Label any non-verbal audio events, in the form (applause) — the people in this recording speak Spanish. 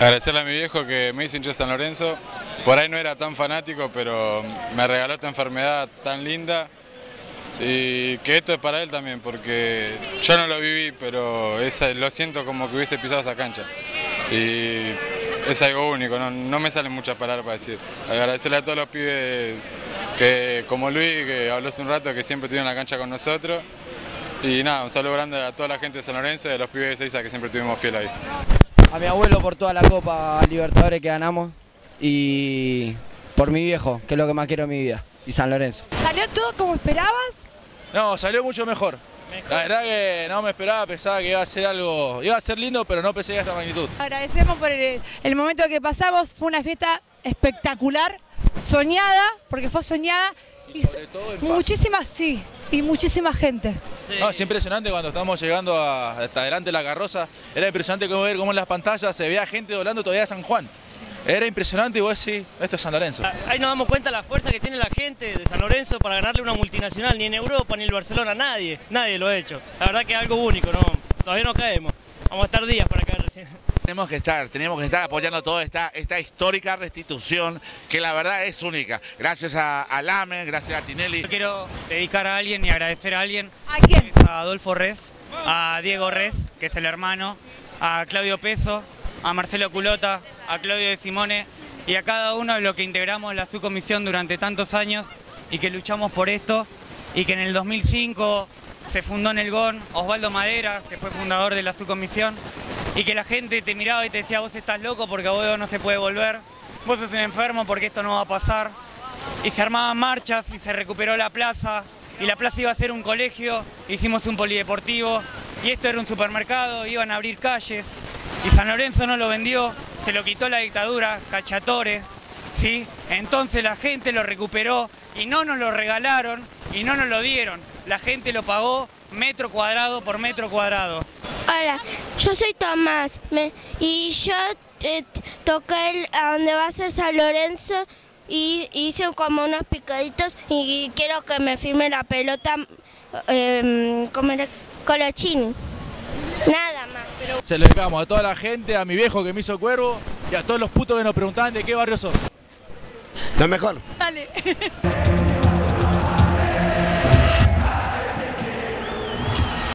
Agradecerle a mi viejo que me hizo hincha San Lorenzo. Por ahí no era tan fanático, pero me regaló esta enfermedad tan linda. Y que esto es para él también, porque yo no lo viví, pero es- lo siento como que hubiese pisado esa cancha. Y es algo único, no, no me salen muchas palabras para decir. Agradecerle a todos los pibes que, como Luis, que habló hace un rato, que siempre estuvieron en la cancha con nosotros. Y nada, un saludo grande a toda la gente de San Lorenzo y a los pibes de Seiza que siempre estuvimos fiel ahí. A mi abuelo por toda la Copa Libertadores que ganamos y por mi viejo, que es lo que más quiero en mi vida, y San Lorenzo. ¿Salió todo como esperabas? No, salió mucho mejor. La verdad que no me esperaba, pensaba que iba a ser algo, iba a ser lindo, pero no pensé que esta magnitud. Agradecemos por el, el momento que pasamos. Fue una fiesta espectacular, soñada, porque fue soñada. Y sobre todo en paz. muchísima, sí, y muchísima gente. No, es impresionante cuando estamos llegando a- hasta adelante de la carroza. Era impresionante como ver cómo en las pantallas se veía gente volando todavía a San Juan. Era impresionante y vos decís, esto es San Lorenzo. Ahí nos damos cuenta la fuerza que tiene la gente de San Lorenzo para ganarle una multinacional, ni en Europa ni en Barcelona, nadie, nadie lo ha hecho. La verdad que es algo único, ¿no? Todavía no caemos. Vamos a estar días para caer recién. Tenemos que estar, tenemos que estar apoyando toda esta, esta histórica restitución que la verdad es única. Gracias a, a Lame, gracias a Tinelli. Yo quiero dedicar a alguien y agradecer a alguien, ¿A quién? a Adolfo Res, a Diego Res, que es el hermano, a Claudio Peso, a Marcelo Culota, a Claudio de Simone y a cada uno de los que integramos la subcomisión durante tantos años y que luchamos por esto y que en el 2005 se fundó en el GON Osvaldo Madera, que fue fundador de la subcomisión, y que la gente te miraba y te decía, vos estás loco porque a vos no se puede volver, vos sos un enfermo porque esto no va a pasar y se armaban marchas y se recuperó la plaza. Y la plaza iba a ser un colegio, hicimos un polideportivo. Y esto era un supermercado, iban a abrir calles. Y San Lorenzo no lo vendió, se lo quitó la dictadura, Cachatore, ¿sí? Entonces la gente lo recuperó y no nos lo regalaron y no nos lo dieron, la gente lo pagó metro cuadrado por metro cuadrado. Hola, yo soy Tomás me- y yo eh, toqué el- a donde va a ser San Lorenzo y hice como unos picaditos y quiero que me firme la pelota eh, como Colochini. Nada más. Se lo dedicamos a toda la gente, a mi viejo que me hizo cuervo y a todos los putos que nos preguntaban de qué barrio sos. Lo mejor. Dale. (laughs)